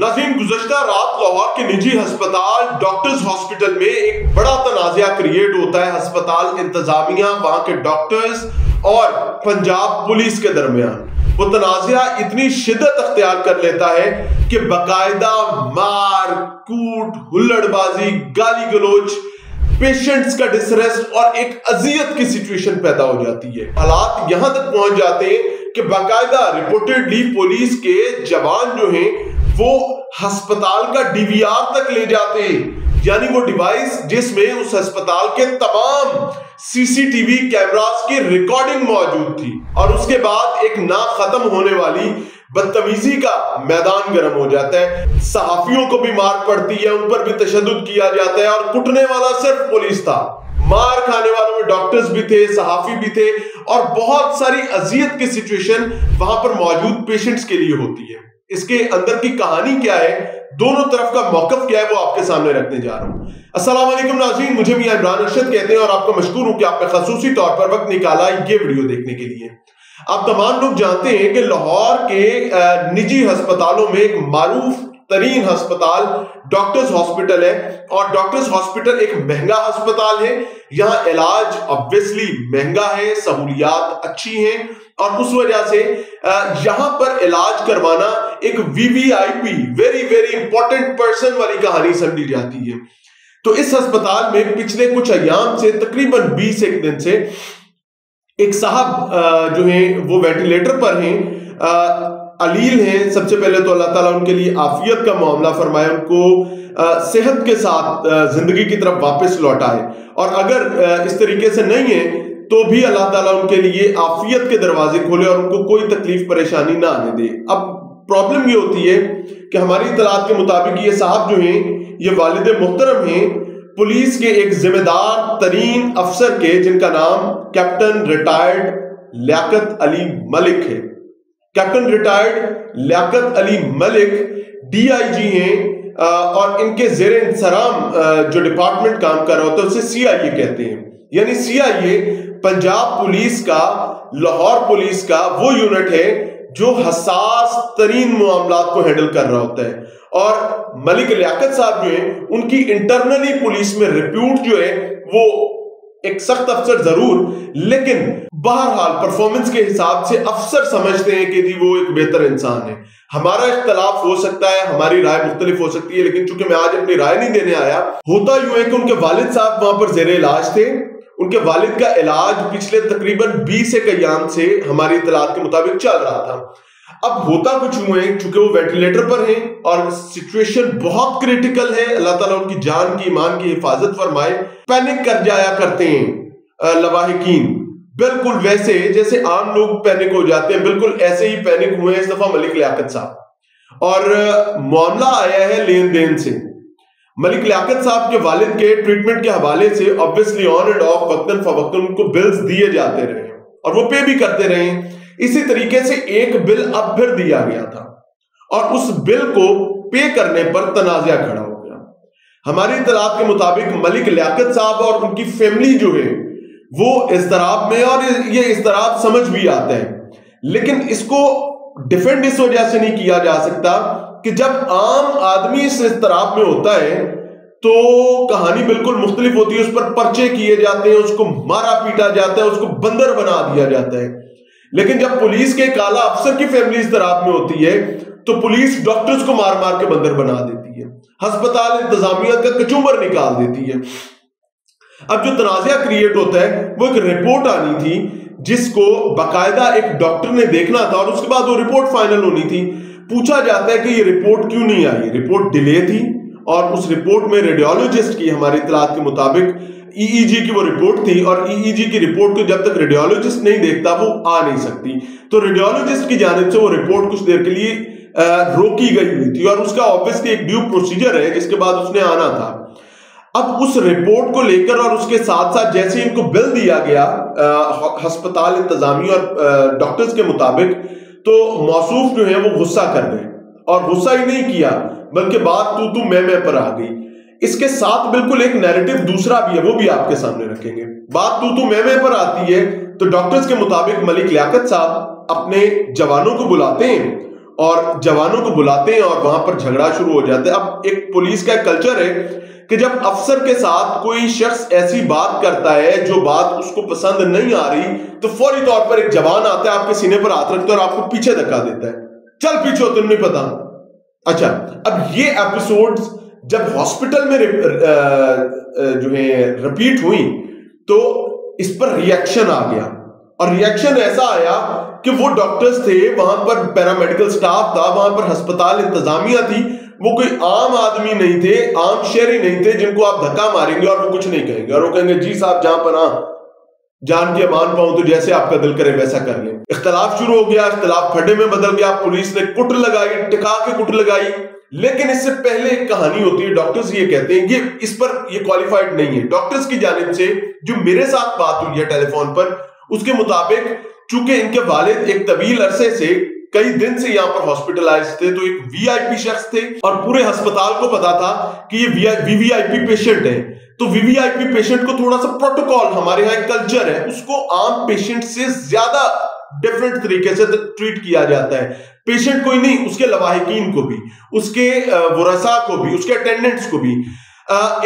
नाजीन गुजश्ता रात लाहौर के निजी अस्पताल डॉक्टर्स हॉस्पिटल में एक बड़ा तनाज़ा क्रिएट होता है अस्पताल इंतजामिया, वहाँ के डॉक्टर्स और पंजाब पुलिस के दरमियान। वो तनाज़ा इतनी शिद्दत अख्तियार कर लेता है कि बाकायदा मार, कूट, हुल्लड़बाजी गाली गलोच पेशेंट्स का डिसरेस्ट और एक अजियत की सिचुएशन पैदा हो जाती है। हालात यहाँ तक पहुँच जाते हैं कि बाकायदा रिपोर्टेडली पुलिस के जवान जो हैं वो अस्पताल का डीवीआर तक ले जाते। यानी वो डिवाइस जिसमें उस अस्पताल के तमाम सीसीटीवी कैमरास की रिकॉर्डिंग मौजूद थी और उसके बाद एक ना खत्म होने वाली बदतमीजी का मैदान गर्म हो जाता है। सहाफियों को भी मार पड़ती है, उन पर भी तशद किया जाता है और कुटने वाला सिर्फ़ पुलिस था। मार खाने वालों में डॉक्टर्स भी थे, सहाफी भी थे और बहुत सारी अजियत की सिचुएशन वहाँ पर मौजूद पेशेंट्स के लिए होती है। इसके अंदर की कहानी क्या है, दोनों तरफ़ का मौकफ क्या है, वो आपके सामने रखने जा रहा हूँ। असलम नाजीन मुझे भी इमरान अरशद कहते हैं और आपका मशहूर हूँ कि आपने खसूसी तौर पर वक्त निकाला ये वीडियो देखने के लिए। आप तमाम लोग जानते हैं कि लाहौर के निजी अस्पतालों में एक मारूफ तरीन अस्पताल डॉक्टर्स हॉस्पिटल है और डॉक्टर्स हॉस्पिटल एक महँगा अस्पताल है। यहाँ इलाज ऑब्वियसली महँगा है, सहूलियात अच्छी हैं और उस वजह से यहाँ पर इलाज करवाना एक VVIP very very important person वाली कहानी समझी जाती है। तो इस अस्पताल में पिछले कुछ अयाम से, तकरीबन 20 एक दिन से, एक साहब जो है, वो वेंटिलेटर पर हैं। अलील हैं। सबसे पहले तो अल्लाह ताला उनके लिए आफियत का मामला फरमाए, उनको सेहत के साथ ज़िंदगी की तरफ़ वापस लौटा है। और अगर इस तरीके से नहीं है तो भी अल्लाह ताला उनके लिए आफियत के दरवाजे खोले और उनको कोई तकलीफ़, परेशानी ना आने दे। अब प्रॉब्लम ये होती है कि हमारी इतलात के मुताबिक ये साहब जो हैं, ये वालिद मुहतरम हैं। पुलिस के एक जिम्मेदार, तरीन अफसर के, जिनका नाम कैप्टन रिटायर्ड लियाकत अली मलिक है। Captain retired Liaquat Ali Malik DIG हैं और इनके जेर इंसराम जो डिपार्टमेंट काम कर रहा होता है, उसे सीआईए कहते हैं। यानी सीआईए पंजाब पुलिस का, लाहौर पुलिस का वो यूनिट है, जो हसास तरीन मामला को हैंडल कर रहा होता है। और मलिक लियाकत साहब जो है, उनकी इंटरनली पुलिस में रिप्यूट जो है, वो एक सख्त अफसर ज़रूर, लेकिन बहरहाल परफॉर्मेंस के हिसाब से अफसर समझते हैं कि जी वो एक बेहतर इंसान है। हमारा इख्तलाफ हो सकता है, हमारी राय मुख्तलिफ़ हो सकती है, लेकिन चूँकि मैं आज अपनी राय नहीं देने आया, होता यूँ है कि उनके वालिद साहब वहाँ पर जेर इलाज थे। उनके वालिद का इलाज पिछले तकरीबन 20 एक अयाम से हमारी इतलात के मुताबिक चल रहा था। अब होता कुछ हुए, चूँकि वो वेंटिलेटर पर हैं और सिचुएशन बहुत क्रिटिकल है, अल्लाह ताला उनकी जान की, ईमान की हिफाजत फरमाए, पैनिक कर जाया करते हैं लवाहिकीन। बिल्कुल वैसे, जैसे आम लोग पैनिक हो जाते हैं, बिल्कुल ऐसे ही पैनिक हुए इस दफ़ा मलिक लियाकत साहब। और मामला आया है लेन देन से। मलिक लियाकत साहब के वालिद के ट्रीटमेंट के हवाले से ऑब्वियसली ऑन एंड ऑफ़ वक्तन फवक्तन उनको बिल्स दिए जाते रहे और वो पे भी करते रहे इसी तरीके से एक बिल अब फिर दिया गया था और उस बिल को पे करने पर तनाज़ा खड़ा हो गया। हमारी इतलात के मुताबिक मलिक लियाकत साहब और उनकी फैमिली जो है, वो इस्तराब में और ये इस्तराब समझ भी आते हैं। लेकिन इसको डिफेंड इस वजह से नहीं किया जा सकता कि जब आम आदमी इस इस्तराब में होता है तो कहानी बिल्कुल मुख्तलिफ़ होती है, उस पर पर्चे किए जाते हैं, उसको मारा पीटा जाता है, उसको बंदर बना दिया जाता है। लेकिन जब पुलिस के काला अफसर की फैमिली इस तरह में होती है तो पुलिस डॉक्टर्स को मार मार के बंदर बना देती है। अस्पताल इंतजामिया का कचूमर निकाल देती है। अब जो तनाज़ा क्रिएट होता है, वो एक रिपोर्ट आनी थी, जिसको बाकायदा एक डॉक्टर ने देखना था और उसके बाद वो रिपोर्ट फाइनल होनी थी। पूछा जाता है कि ये रिपोर्ट क्यों नहीं आई? रिपोर्ट डिले थी और उस रिपोर्ट में रेडियोलॉजिस्ट की हमारी इतलात के मुताबिक ईईजी e की वो रिपोर्ट थी और ईईजी e की रिपोर्ट को जब तक रेडियोलॉजिस्ट नहीं देखता, वो आ नहीं सकती। तो रेडियोलॉजिस्ट की जानब से वो रिपोर्ट कुछ देर के लिए रोकी गई हुई थी और उसका ऑब्वियसली एक ड्यू प्रोसीजर है, जिसके बाद उसने आना था। अब उस रिपोर्ट को लेकर और उसके साथ साथ जैसे इनको बिल दिया गया अस्पताल इंतजामी और डॉक्टर्स के मुताबिक तो मौसूफ जो है वो गुस्सा कर गए और गुस्सा ही नहीं किया, बल्कि बात तू तू मैं मैं पर आ गई। इसके साथ बिल्कुल एक नैरेटिव दूसरा भी है, वो भी आपके सामने रखेंगे। बात तू तू मैं मैं पर आती है तो डॉक्टर्स के मुताबिक मलिक लियाकत साहब अपने जवानों को बुलाते हैं और जवानों को बुलाते हैं और वहाँ पर झगड़ा शुरू हो जाता है। अब एक पुलिस का कल्चर है कि जब अफसर के साथ कोई शख्स ऐसी बात करता है, जो बात उसको पसंद नहीं आ रही तो फौरी तौर पर एक जवान आता है, आपके सीने पर हाथ रखता है और आपको पीछे धक्का देता है। चल पीछे तुम नहीं पता। अच्छा अब ये एपिसोड्स जब हॉस्पिटल में जो है रिपीट हुई तो इस पर रिएक्शन आ गया। और रिएक्शन ऐसा आया कि वो डॉक्टर्स थे, वहाँ पर पैरामेडिकल स्टाफ था, वहाँ पर अस्पताल इंतजामिया थी, वो कोई आम आदमी नहीं थे, आम शहरी नहीं थे, जिनको आप धक्का मारेंगे और वो कुछ नहीं कहेंगे। और वो कहेंगे, जी साहब, जहाँ पर जान के मान पाऊँ तो जैसे आपका दिल करे वैसा कर ले। इख्तलाफ शुरू हो गया, इख्तलाफ खड्डे में बदल गया, पुलिस ने कुट लगाई, टिका के कुट लगाई। लेकिन इससे पहले एक कहानी होती है डॉक्टर्स ये कहते हैं, ये इस पर ये क्वालिफाइड नहीं है। डॉक्टर्स की जानब से जो मेरे साथ बात हुई है टेलीफोन पर, उसके मुताबिक चूँकि इनके वालिद एक तवील अरसे से कई दिन से यहाँ पर हॉस्पिटलाइज थे तो एक वीआईपी शख्स थे और पूरे अस्पताल को पता था कि ये वीवीआईपी पेशेंट है। तो वीवीआईपी पेशेंट को थोड़ा सा प्रोटोकॉल हमारे यहाँ कल्चर है, उसको आम पेशेंट से ज़्यादा डिफरेंट तरीके से ट्रीट किया जाता है। पेशेंट कोई नहीं, उसके लवाहिकीन को भी, उसके वरसा को भी, उसके अटेंडेंट्स को भी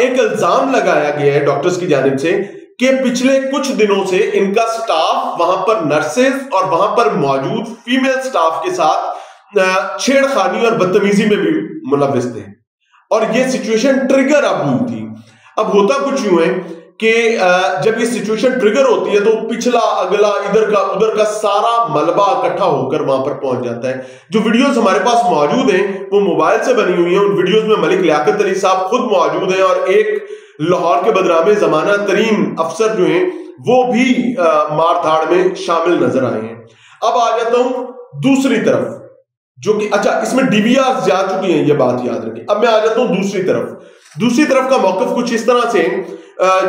एक इल्ज़ाम लगाया गया है डॉक्टर्स की जानब से कि पिछले कुछ दिनों से इनका स्टाफ वहाँ पर नर्सेज और वहाँ पर मौजूद फीमेल स्टाफ के साथ छेड़खानी और बदतमीजी में भी मुलविस थे। और ये सिचुएशन ट्रिगर अब हुई थी। अब होता कुछ यूँ है कि जब ये सिचुएशन ट्रिगर होती है तो पिछला, अगला, इधर का, उधर का सारा मलबा इकट्ठा होकर वहाँ पर पहुँच जाता है। जो वीडियोस हमारे पास मौजूद हैं, वो मोबाइल से बनी हुई हैं। उन वीडियोस में मलिक लियाकत अली साहब खुद मौजूद हैं और एक लाहौर के बदनामे जमाना तरीन अफसर जो हैं, वो भी मारधाड़ में शामिल नज़र आए हैं। अब आ जाता हूँ दूसरी तरफ़, जो कि अच्छा इसमें डीवीआर जा चुकी हैं, ये बात याद रखें। अब मैं आ जाता हूँ दूसरी तरफ़। दूसरी तरफ़ का मौकफ कुछ इस तरह से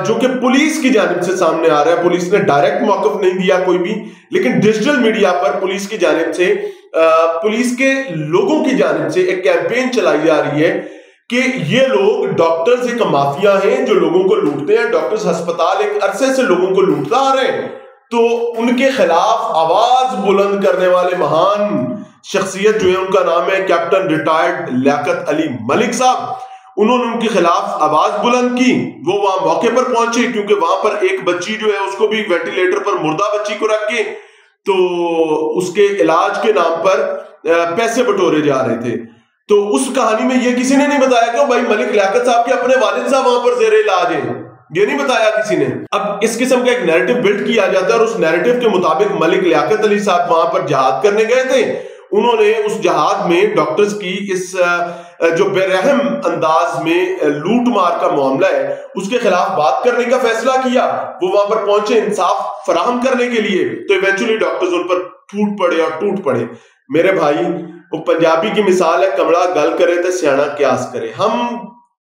जो कि पुलिस की जानब से सामने आ रहा है। पुलिस ने डायरेक्ट मौकफ नहीं दिया कोई भी, लेकिन डिजिटल मीडिया पर पुलिस की जानब से पुलिस के लोगों की जानब से एक कैंपेन चलाई जा रही है कि ये लोग डॉक्टर्स एक माफिया हैं जो लोगों को लूटते हैं। डॉक्टर्स अस्पताल एक अरसे से लोगों को लूटता आ रहे हैं। तो उनके खिलाफ आवाज़ बुलंद करने वाले महान शख्सियत जो है, उनका नाम है कैप्टन रिटायर्ड लियाकत अली मलिक साहब। उन्होंने उनके खिलाफ आवाज़ बुलंद की। वो वहाँ मौके पर पहुँचे, क्योंकि वहाँ पर एक बच्ची जो है, उसको भी वेंटिलेटर पर मुर्दा बच्ची को रख के तो उसके इलाज के नाम पर पैसे बटोरे जा रहे थे। तो उस कहानी में ये किसी ने नहीं बताया कि भाई, मलिक लियाकत साहब के अपने वालिद साहब वहाँ पर जेर इलाज है। ये नहीं बताया किसी ने। अब इस किस्म का एक नैरेटिव बिल्ड किया जाता है, और उस नैरेटिव के मुताबिक मलिक लियाकत अली साहब वहाँ पर जहाद करने गए थे। उन्होंने उस जहाज़ में डॉक्टर्स की इस जो बेरहम अंदाज में लूट मार का मामला है, उसके खिलाफ बात करने का फैसला किया। वो वहाँ पर पहुँचे इंसाफ फराहम करने के लिए। तो इवेंचुअली डॉक्टर्स उन पर टूट पड़े और टूट पड़े। मेरे भाई, वो पंजाबी की मिसाल है, कमला गल करे तो सियाणा क्यास करे। हम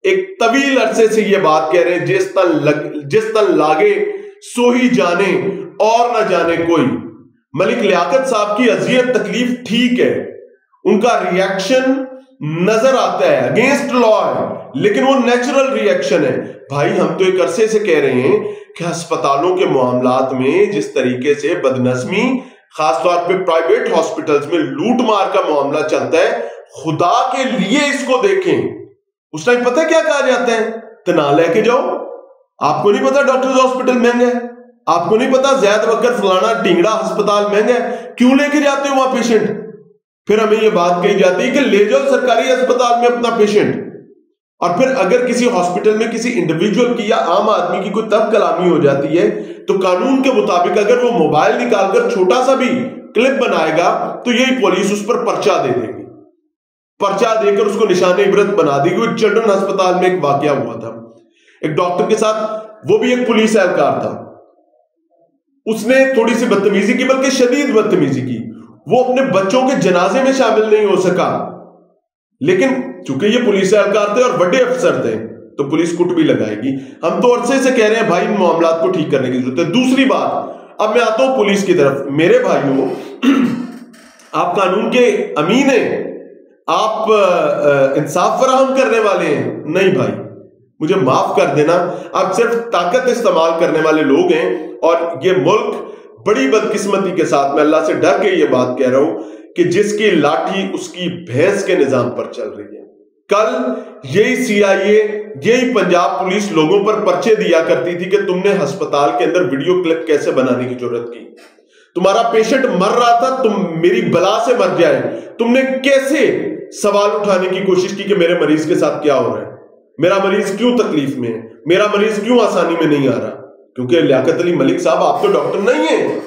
एक तवील अरसे से ये बात कह रहे हैं, जिस तन लग, जिस तन लागे, सो ही जाने और ना जाने कोई। मलिक लियाकत साहब की अजियत तकलीफ़ ठीक है। उनका रिएक्शन नज़र आता है अगेंस्ट लॉ है, लेकिन वो नेचुरल रिएक्शन है। भाई, हम तो एक अरसे से कह रहे हैं कि अस्पतालों के मामला में जिस तरीके से बदनजमी, खासतौर पे प्राइवेट हॉस्पिटल्स में लूट मार का मामला चलता है, खुदा के लिए इसको देखें। उस टाइम पता क्या कहा जाता है? तना लेके जाओ। आपको नहीं पता डॉक्टर्स हॉस्पिटल महँगा है? आपको नहीं पता जैद बकर फलाना टिंगड़ा अस्पताल महँगा है, क्यों लेके जाते हो वहाँ पेशेंट फिर हमें यह बात कही जाती है कि ले जाओ सरकारी अस्पताल में अपना पेशेंट और फिर अगर किसी हॉस्पिटल में किसी इंडिविजुअल की या आम आदमी की कोई तब कलामी हो जाती है तो कानून के मुताबिक अगर वो मोबाइल निकालकर छोटा सा भी क्लिप बनाएगा तो यही पुलिस उस पर पर्चा दे देगी। पर्चा देकर उसको निशान इबरत बना देगी वो चिल्ड्रन अस्पताल में एक वाक्य हुआ था। एक डॉक्टर के साथ, वो भी एक पुलिस एहलकार था। उसने थोड़ी सी बदतमीजी की, बल्कि शदीद बदतमीजी की। वो अपने बच्चों के जनाजे में शामिल नहीं हो सका। लेकिन चूँकि ये पुलिस एहलकार थे और बड़े अफसर थे तो पुलिस कुट भी लगाएगी। हम तो अरसे से कह रहे हैं, भाई मामला को ठीक करने की ज़रूरत है। दूसरी बात, अब मैं आता हूँ पुलिस की तरफ़। मेरे भाइयों, आप कानून के अमीन हैं। आप इंसाफ फराहम करने वाले हैं। नहीं भाई। मुझे माफ़ कर देना। आप सिर्फ़ ताकत इस्तेमाल करने वाले लोग हैं और ये मुल्क बड़ी बदकिस्मती के साथ, मैं अल्लाह से डर के ये बात कह रहा हूँ कि जिसकी लाठी उसकी भैंस के निज़ाम पर चल रही है। कल यही सीआईए यही पंजाब पुलिस लोगों पर पर्चे दिया करती थी कि तुमने अस्पताल के अंदर वीडियो क्लिप कैसे बनाने की ज़रूरत की। तुम्हारा पेशेंट मर रहा था, तुम मेरी बला से मर जाए। तुमने कैसे सवाल उठाने की कोशिश की कि मेरे मरीज़ के साथ क्या हो रहा है? मेरा मरीज़ क्यों तकलीफ़ में है? मेरा मरीज़ क्यों आसानी में नहीं आ रहा? क्योंकि लियाकत अली मलिक साहब आप तो डॉक्टर नहीं है।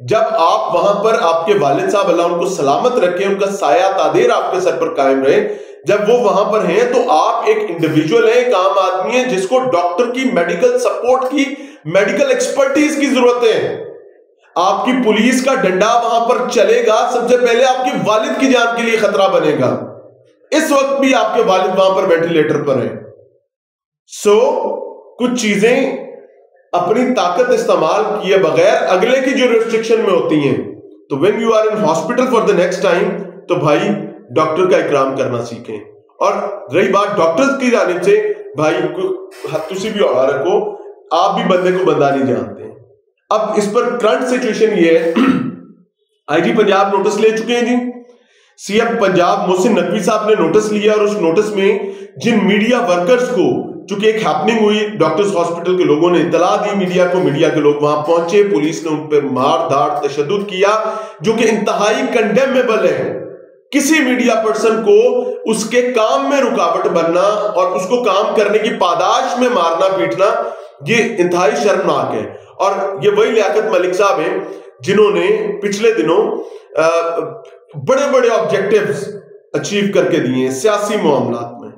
जब आप वहाँ पर आपके वालिद साहब अल्लाह उनको सलामत रखे, उनका साया तादेर आपके सर पर कायम रहे, जब वो वहाँ पर हैं तो आप एक इंडिविजुअल है, एक आम आदमी है, जिसको डॉक्टर की मेडिकल सपोर्ट की मेडिकल एक्सपर्टीज की ज़रूरत है। आपकी पुलिस का डंडा वहाँ पर चलेगा, सबसे पहले आपके वालिद की जान के लिए खतरा बनेगा। इस वक्त भी आपके वालिद वहाँ पर वेंटिलेटर पर हैं। सो so, कुछ चीज़ें अपनी ताकत इस्तेमाल किए बगैर अगले की जो रिस्ट्रिक्शन में होती हैं तो when you are in hospital for the next time तो भाई डॉक्टर का इकराम करना सीखें। और रही बात डॉक्टर्स की जानब से भाई तुसी भी और रखो आप भी बंदे को बंदा नहीं जानते। अब इस पर करंट सिचुएशन ये है। आईजी पंजाब नोटिस ले चुके हैं जी। सीएम पंजाब मोहसिन नकवी साहब ने नोटिस लिया और उस नोटिस में जिन मीडिया वर्कर्स को, चूँकि एक हैपनिंग हुई डॉक्टर्स हॉस्पिटल के लोगों ने इतला दी मीडिया को मीडिया के लोग वहाँ पहुँचे पुलिस ने उन पर मार धाड़ तशद किया, जो कि इंतहाई कंडेमेबल है। किसी मीडिया पर्सन को उसके काम में रुकावट बनना और उसको काम करने की पादाश में मारना, पीटना, ये इंतहाई शर्मनाक है। और ये वही लियाकत मलिक साहब हैं जिन्होंने पिछले दिनों बड़े बड़े ऑब्जेक्टिव्स अचीव करके दिए सियासी मामला में।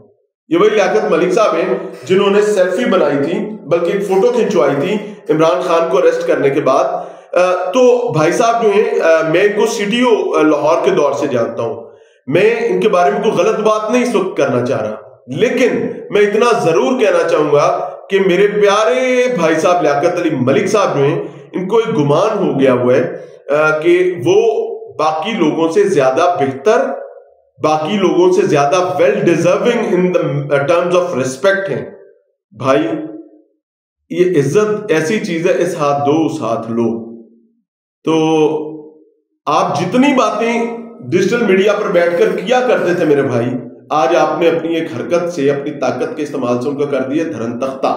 ये वही लियाकत मलिक साहब हैं जिन्होंने सेल्फी बनाई थी, बल्कि एक फ़ोटो खिंचवाई थी इमरान खान को अरेस्ट करने के बाद। तो भाई साहब जो हैं मैं इनको सीटीओ लाहौर के दौर से जानता हूँ। मैं इनके बारे में कोई गलत बात नहीं वक्त करना चाह रहा। लेकिन मैं इतना ज़रूर कहना चाहूँगा कि मेरे प्यारे भाई साहब लियाकत अली मलिक साहब जो हैं इनको एक गुमान हो गया हुआ है कि वो बाकी लोगों से ज़्यादा बेहतर, बाकी लोगों से ज़्यादा well deserving in the terms of respect हैं। भाई, ये इज़्ज़त ऐसी चीज़ है, इस हाथ दो, उस हाथ लो। तो आप जितनी बातें डिजिटल मीडिया पर बैठकर किया करते थे मेरे भाई, आज आपने अपनी एक हरकत से, अपनी ताकत के इस्तेमाल से उनका कर दिया धरन तख्ता।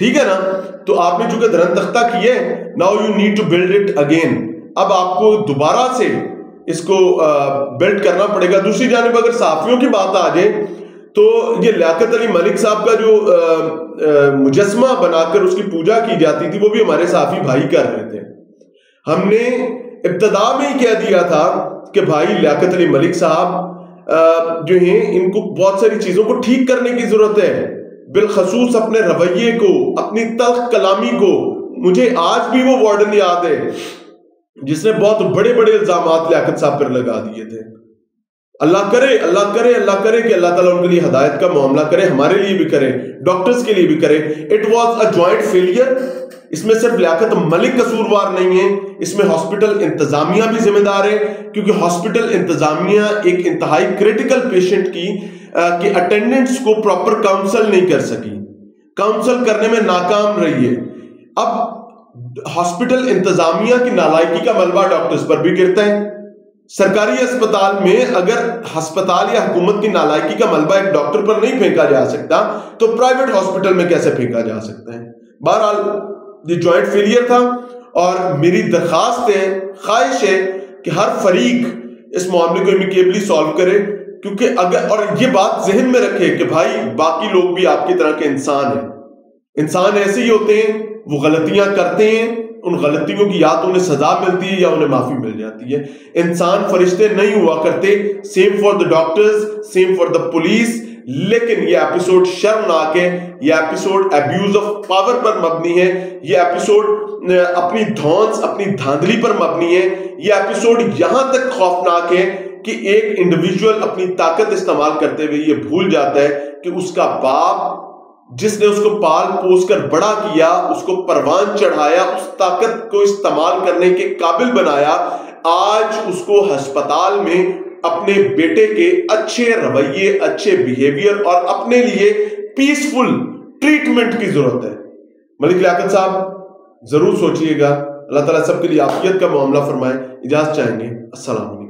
ठीक है ना? तो आपने चूँकि तख्ता किए now you need to build it again अब आपको दोबारा से इसको बिल्ड करना पड़ेगा। दूसरी जानब अगर साफियों की बात आ जाए तो ये लियाकत अली मलिक साहब का जो मुजस्मा बनाकर उसकी पूजा की जाती थी, वो भी हमारे साफी भाई कर रहे थे। हमने इब्तदा में ही कह दिया था कि भाई लियाकत अली मलिक साहब जो हैं, इनको बहुत सारी चीज़ों को ठीक करने की ज़रूरत है। बिलखसूस अपने रवैये को, अपनी तल्ख कलामी को, मुझे आज भी वो वार्डन याद है, जिसने बहुत बड़े बड़े इल्ज़ाम लियाकत साहब पर लगा दिए थे। अल्लाह करे अल्लाह करे अल्लाह करे कि अल्लाह ताला उनके लिए हदायत का मामला करे, हमारे लिए भी करे, डॉक्टर्स के लिए भी करे। It was a joint failure इसमें सिर्फ़ लियाकत मलिक कसूरवार नहीं है, इसमें हॉस्पिटल इंतजामिया भी जिम्मेदार है, क्योंकि हॉस्पिटल इंतजामिया एक इंतहाई क्रिटिकल पेशेंट की कि अटेंडेंट्स को प्रॉपर काउंसल नहीं कर सकी। काउंसल करने में नाकाम रही है अब हॉस्पिटल इंतजामिया की नालायकी का मलबा डॉक्टर्स पर भी गिरता है। सरकारी अस्पताल में अगर अस्पताल या हुकूमत की नालायकी का मलबा एक डॉक्टर पर नहीं फेंका जा सकता तो प्राइवेट हॉस्पिटल में कैसे फेंका जा सकता है? बहरहाल, ये ज्वाइंट फेलियर था और मेरी दरखास्त है, ख्वाहिश है कि हर फरीक इस मामले को इमिकेबली सॉल्व करे। क्योंकि अगर, और ये बात जहन में रखे कि भाई, बाकी लोग भी आपकी तरह के इंसान हैं। इंसान ऐसे ही होते हैं, वो गलतियाँ करते हैं, उन गलतियों की या तो उन्हें सजा मिलती है या उन्हें माफ़ी मिल जाती है। इंसान फरिश्ते नहीं हुआ करते same for the doctors same for the police लेकिन ये एपिसोड शर्मनाक है, ये एपिसोड एब्यूज ऑफ़ पावर पर मबनी है, ये एपिसोड अपनी धौंस, अपनी धांधली पर मबनी है, ये एपिसोड यहाँ तक खौफनाक है कि एक इंडिविजुअल अपनी ताकत इस्तेमाल करते हुए ये भूल जाता है कि उसका बाप जिसने उसको पाल पोस कर बड़ा किया, उसको परवान चढ़ाया, उस ताकत को इस्तेमाल करने के काबिल बनाया, आज उसको अस्पताल में अपने बेटे के अच्छे रवैये, अच्छे बिहेवियर और अपने लिए पीसफुल ट्रीटमेंट की ज़रूरत है। मलिक लियाकत साहब, ज़रूर सोचिएगा। अल्लाह ताला सबके लिए आफियत का मामला फरमाए। इजाज़त चाहेंगे। अस्सलाम